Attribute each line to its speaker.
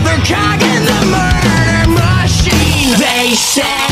Speaker 1: another cog in the murder machine. They say.